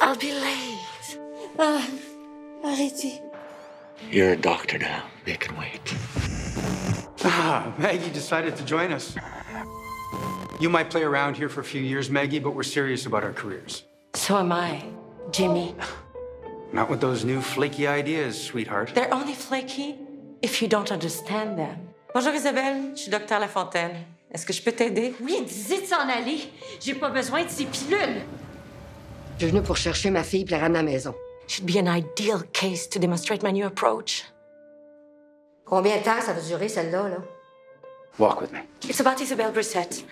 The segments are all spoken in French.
I'll be late. Ah, arrêtez. You're a doctor now. They can wait. Ah, Maggie decided to join us. You might play around here for a few years, Maggie, but we're serious about our careers. So am I, Jimmy. Not with those new flaky ideas, sweetheart. They're only flaky if you don't understand them. Bonjour Isabelle, je suis docteur Lafontaine. Est-ce que je peux t'aider? Oui, dis de s'en aller. J'ai pas besoin de ces pilules. Je suis venu pour chercher ma fille et la ramener à la maison. Should be an ideal case to demonstrate my new approach. Combien de temps ça va durer, celle-là, là? Walk with me. It's about Isabelle Brissette.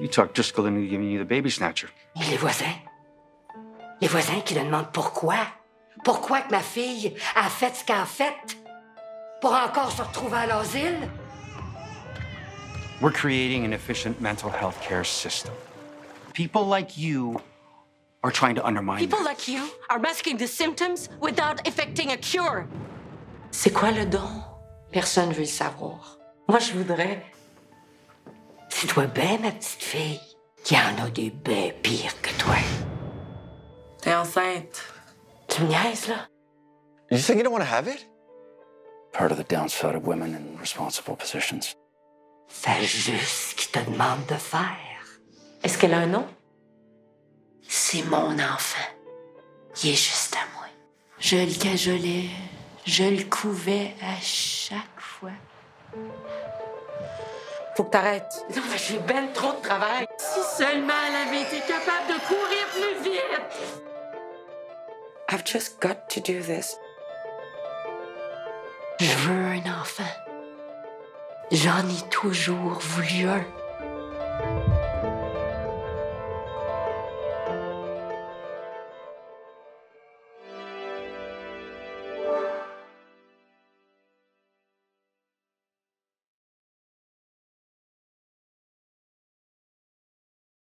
You talked Driscoll into giving you the baby snatcher. Et les voisins? Les voisins qui le demandent pourquoi? Pourquoi que ma fille a fait ce qu'elle a fait? Pour encore se retrouver à l'asile? We're creating an efficient mental health care system. People like you are trying to undermine People that. like you are masking the symptoms without effecting a cure. C'est quoi le don? Personne ne veut le savoir. Moi, je voudrais. C'est toi bien, ma petite fille, qui en a des bien pires que toi. T'es enceinte. Tu me niaises, là? You think you don't want to have it? Part of the downside of women in responsible positions. Fais juste ce qu'il te demande de faire. Est-ce qu'elle a un nom? C'est mon enfant. Il est juste à moi. Je le cajolais, je le couvais à chaque fois. Faut que t'arrêtes. Non, mais j'ai ben trop de travail. Si seulement elle avait été capable de courir plus vite! I've just got to do this. Je veux un enfant. J'en ai toujours voulu un.